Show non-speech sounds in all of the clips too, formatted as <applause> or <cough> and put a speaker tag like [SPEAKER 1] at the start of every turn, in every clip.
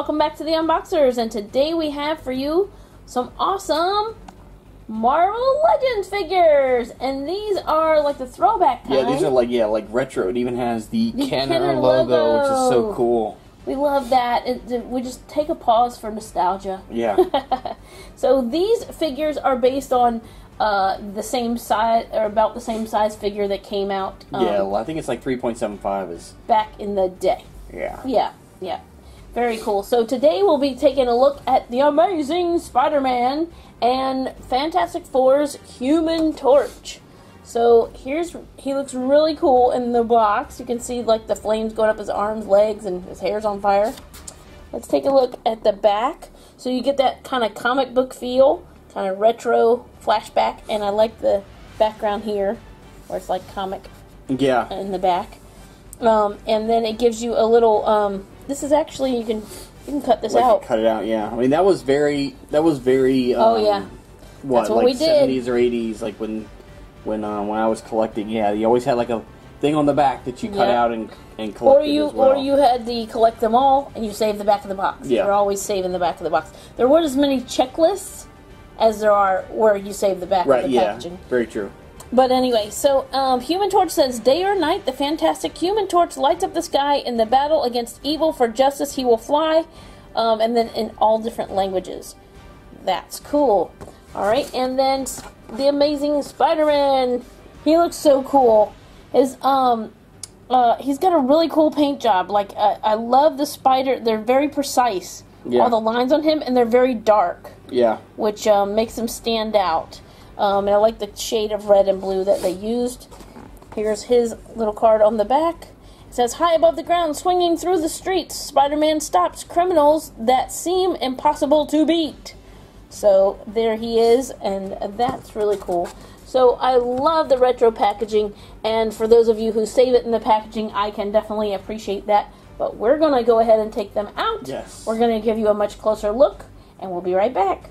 [SPEAKER 1] welcome back to the Unboxers, and today we have for you some awesome Marvel Legends figures, and these are like the throwback kind.
[SPEAKER 2] Yeah, these are like yeah, like retro. It even has the,
[SPEAKER 1] The
[SPEAKER 2] Kenner,
[SPEAKER 1] Kenner
[SPEAKER 2] logo, which is so cool.
[SPEAKER 1] We love that. It, it- we just take a pause for nostalgia.
[SPEAKER 2] Yeah, <laughs>
[SPEAKER 1] So these figures are based on uh, the same size, or about the same size figure that came out um,
[SPEAKER 2] yeah. well, I think it's like three point seven five is
[SPEAKER 1] back in the day.
[SPEAKER 2] yeah.
[SPEAKER 1] Yeah, yeah. Very cool. So today we'll be taking a look at the amazing Spider-Man and Fantastic Four's Human Torch. So here's he looks really cool in the box. You can see like the flames going up his arms, legs, and his hair's on fire. Let's take a look at the back. So you get that kind of comic book feel, kind of retro flashback, and I like the background here, where it's like comic
[SPEAKER 2] Yeah,
[SPEAKER 1] in the back. Um, and then it gives you a little. Um, this is actually you can you can cut this
[SPEAKER 2] like
[SPEAKER 1] out.
[SPEAKER 2] cut it out. Yeah, I mean that was very that was very. Um,
[SPEAKER 1] Oh, yeah.
[SPEAKER 2] what,
[SPEAKER 1] That's what
[SPEAKER 2] like
[SPEAKER 1] we did.
[SPEAKER 2] seventies or eighties, like when when um, when I was collecting. Yeah, you always had like a thing on the back that you cut
[SPEAKER 1] Yeah.
[SPEAKER 2] out and and collected
[SPEAKER 1] Or you
[SPEAKER 2] well.
[SPEAKER 1] or you had the collect them all and you save the back of the box.
[SPEAKER 2] Yeah.
[SPEAKER 1] You're always saving the back of the box. There weren't as many checklists as there are where you save the back
[SPEAKER 2] right?
[SPEAKER 1] of the
[SPEAKER 2] Yeah,
[SPEAKER 1] packaging.
[SPEAKER 2] very true.
[SPEAKER 1] But anyway, so um, Human Torch says, Day or night, the fantastic Human Torch lights up the sky. In the battle against evil for justice, he will fly. Um, and then in all different languages. That's cool. Alright, and then the amazing Spider Man. He looks so cool. His, um, uh, he's got a really cool paint job. Like, uh, I love the spider. They're very precise.
[SPEAKER 2] Yeah.
[SPEAKER 1] All the lines on him, and they're very dark
[SPEAKER 2] Yeah,
[SPEAKER 1] which um, makes him stand out. Um, and I like the shade of red and blue that they used. Here's his little card on the back. It says, High above the ground, swinging through the streets, Spider Man stops criminals that seem impossible to beat. So there he is, and that's really cool. So I love the retro packaging, and for those of you who save it in the packaging, I can definitely appreciate that. But we're going to go ahead and take them out.
[SPEAKER 2] Yes.
[SPEAKER 1] We're going to give you a much closer look, and we'll be right back.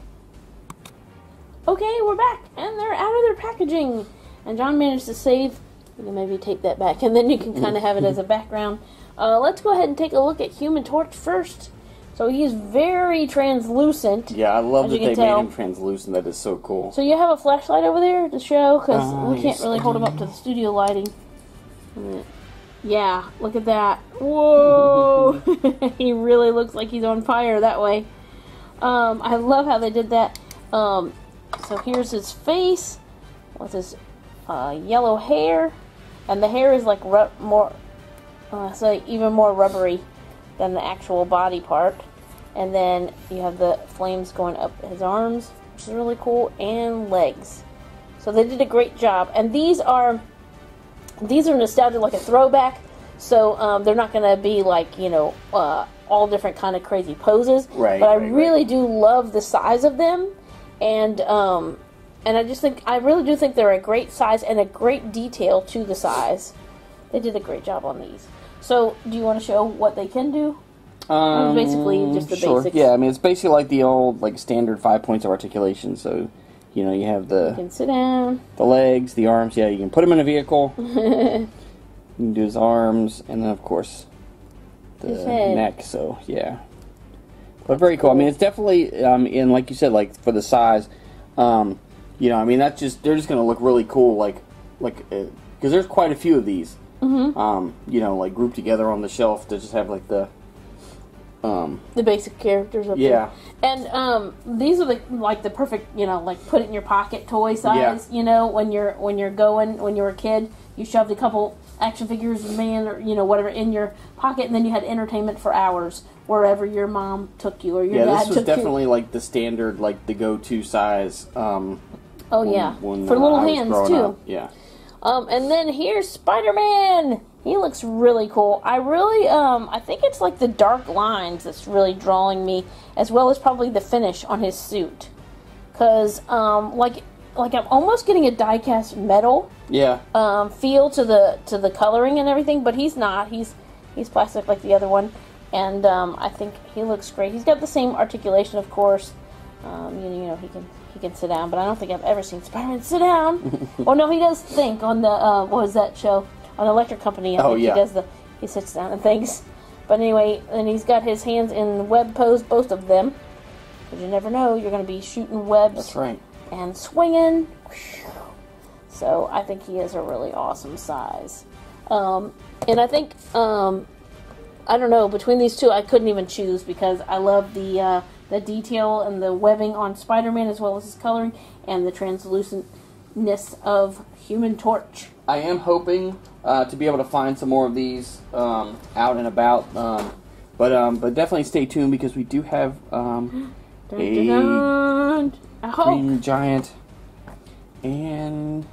[SPEAKER 1] Okay, we're back, and they're out of their packaging. And John managed to save. You can maybe take that back, <laughs> and then you can kind of have it as a background. Uh, let's go ahead and take a look at Human Torch first. So he's very translucent.
[SPEAKER 2] yeah. I love that they
[SPEAKER 1] tell.
[SPEAKER 2] made him translucent. That is so cool.
[SPEAKER 1] So you have a flashlight over there to show, because
[SPEAKER 2] Uh,
[SPEAKER 1] we can't really hold him up to the studio lighting. Yeah, look at that. Whoa! <laughs> <laughs> he really looks like he's on fire that way. Um, I love how they did that. Um, so here's his face with his uh, yellow hair, and the hair is like more, uh, so even more rubbery than the actual body part. And then you have the flames going up his arms, which is really cool, and legs. So they did a great job. And these are these are nostalgic, like a throwback. So um, they're not going to be like you know uh, all different kind of crazy poses.
[SPEAKER 2] Right,
[SPEAKER 1] But I
[SPEAKER 2] right, right.
[SPEAKER 1] really do love the size of them, and um, and I just think I really do think they're a great size and a great detail to the size. They did a great job on these. So do you want to show what they can do?
[SPEAKER 2] Um,
[SPEAKER 1] basically just the
[SPEAKER 2] sure.
[SPEAKER 1] basics.
[SPEAKER 2] Yeah, I mean it's basically like the old like standard five points of articulation. So, you know, you have
[SPEAKER 1] You
[SPEAKER 2] the
[SPEAKER 1] can sit down.
[SPEAKER 2] the legs, the arms. Yeah, you can put them in a vehicle. <laughs> you can do his arms, and then of course the neck. So yeah, but very cool. I mean, it's definitely um, in like you said, like for the size. Um, you know, I mean that's just they're just gonna look really cool, like like because there's quite a few of these. Mm-hmm. Um, you know, like grouped together on the shelf to just have like the um,
[SPEAKER 1] The basic characters up
[SPEAKER 2] Yeah.
[SPEAKER 1] there. And um, these are the like the perfect, you know, like put it in your pocket toy size.
[SPEAKER 2] Yeah.
[SPEAKER 1] You know, when you're when you're going when you were a kid, you shoved a couple action figures, man, or you know whatever in your pocket, and then you had entertainment for hours wherever your mom took you or your dad. took you.
[SPEAKER 2] yeah, this was definitely like the standard, like the go-to size. Um.
[SPEAKER 1] Oh
[SPEAKER 2] when-
[SPEAKER 1] yeah,
[SPEAKER 2] when,
[SPEAKER 1] for
[SPEAKER 2] uh,
[SPEAKER 1] little hands too.
[SPEAKER 2] up. Yeah.
[SPEAKER 1] Um, and then here's Spider Man. He looks really cool. I really, um, I think it's like the dark lines that's really drawing me, as well as probably the finish on his suit. Cause, um, like, like I'm almost getting a diecast metal
[SPEAKER 2] Yeah.
[SPEAKER 1] um, feel to the to the coloring and everything, but he's not. He's he's plastic like the other one, and um, I think he looks great. He's got the same articulation, of course. Um, you, you know, he can he can sit down, but I don't think I've ever seen Spider-Man sit down. <laughs> oh no, he does think on the uh, what was that show on Electric Company? I
[SPEAKER 2] Oh,
[SPEAKER 1] think
[SPEAKER 2] yeah.
[SPEAKER 1] he does the he sits down and thinks. But anyway, and he's got his hands in web pose, both of them. Because you never know, you're going to be shooting webs
[SPEAKER 2] That's right.
[SPEAKER 1] And swinging. So I think he is a really awesome size. Um, and I think, um, I don't know, between these two, I couldn't even choose because I love the uh, the detail and the webbing on Spider Man as well as his coloring and the translucentness of Human Torch.
[SPEAKER 2] I am hoping uh, to be able to find some more of these um, out and about. Um, but um, but definitely stay tuned because we do have um, <gasps> A
[SPEAKER 1] dun. A Hulk.
[SPEAKER 2] Green Giant and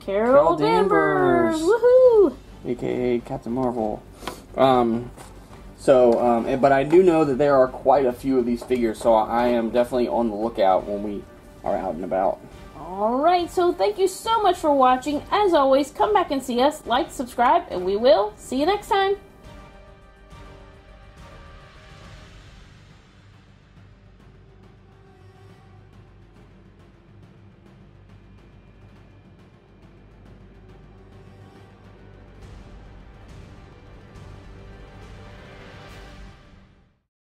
[SPEAKER 1] Carol,
[SPEAKER 2] Carol
[SPEAKER 1] Danvers.
[SPEAKER 2] Danvers.
[SPEAKER 1] Woohoo!
[SPEAKER 2] aka Captain Marvel. Um, so, um, but I do know that there are quite a few of these figures, so I am definitely on the lookout when we are out and about.
[SPEAKER 1] Alright, so thank you so much for watching. As always, come back and see us, like, subscribe, and we will see you next time.